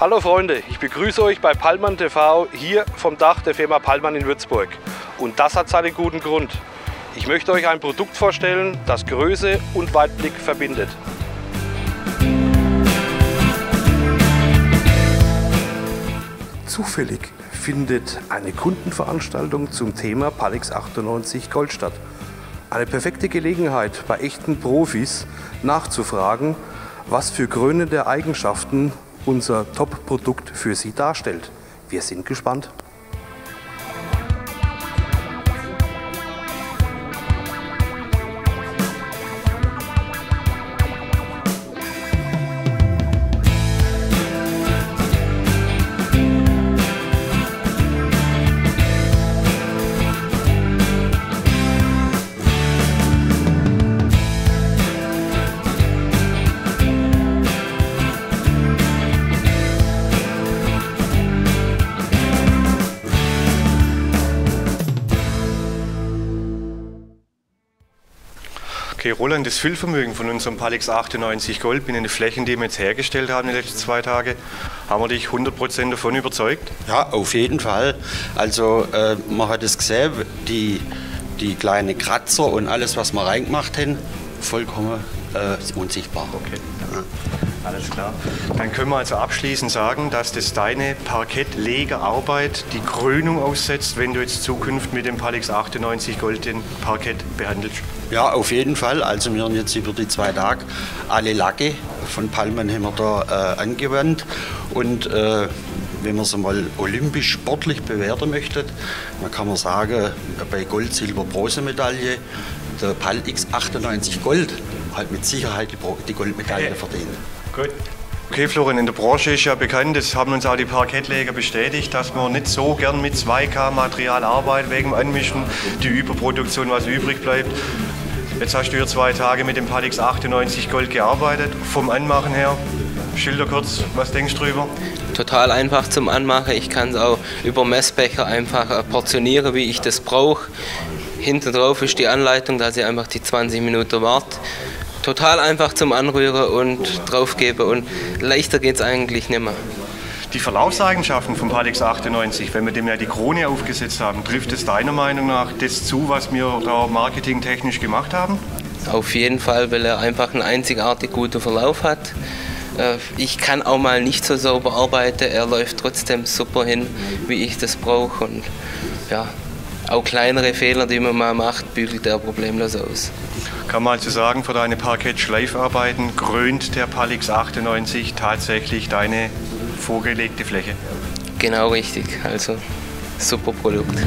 Hallo Freunde, ich begrüße euch bei Pallmann TV hier vom Dach der Firma Pallmann in Würzburg. Und das hat seinen guten Grund. Ich möchte euch ein Produkt vorstellen, das Größe und Weitblick verbindet. Zufällig findet eine Kundenveranstaltung zum Thema Palix 98 Gold statt. Eine perfekte Gelegenheit, bei echten Profis nachzufragen, was für krönende Eigenschaften unser Top-Produkt für Sie darstellt. Wir sind gespannt. Okay, Roland, das Füllvermögen von unserem Palix 98 Gold in den Flächen, die wir jetzt hergestellt haben in den letzten zwei Tagen, haben wir dich 100% davon überzeugt? Ja, auf jeden Fall. Also äh, man hat es gesehen, die, die kleinen Kratzer und alles, was wir reingemacht haben, vollkommen äh, unsichtbar. Okay. Alles klar. Dann können wir also abschließend sagen, dass das deine Parkettlegerarbeit die Krönung aussetzt, wenn du jetzt Zukunft mit dem Palix 98 Gold den Parkett behandelst. Ja, auf jeden Fall. Also wir haben jetzt über die zwei Tage alle Lacke von Palmen haben wir da äh, angewandt und äh, wenn man es mal olympisch sportlich bewerten möchte, dann kann man sagen, bei Gold, Silber, Bronzemedaille, der Pal X98 Gold hat mit Sicherheit die Goldmedaille verdient. Gut. Okay, Florian, in der Branche ist ja bekannt, das haben uns auch die Parkettleger bestätigt, dass man nicht so gern mit 2K-Material arbeitet wegen dem Anmischen, die Überproduktion, was übrig bleibt. Jetzt hast du hier zwei Tage mit dem Palix 98 Gold gearbeitet. Vom Anmachen her, schilder kurz, was denkst du drüber? Total einfach zum Anmachen. Ich kann es auch über Messbecher einfach äh, portionieren, wie ich das brauche. Hinten drauf ist die Anleitung, dass ich einfach die 20 Minuten warte total einfach zum Anrühren und draufgeben und leichter geht es eigentlich nicht mehr. Die Verlaufseigenschaften vom Palix 98, wenn wir dem ja die Krone aufgesetzt haben, trifft es deiner Meinung nach das zu, was wir da marketingtechnisch gemacht haben? Auf jeden Fall, weil er einfach einen einzigartig guten Verlauf hat. Äh, ich kann auch mal nicht so sauber arbeiten, er läuft trotzdem super hin, wie ich das brauche. Und ja, auch kleinere Fehler, die man mal macht, bügelt er problemlos aus. Kann man also sagen, für deine Parkett-Schleifarbeiten krönt der Palix 98 tatsächlich deine vorgelegte Fläche? Genau richtig, also super Produkt.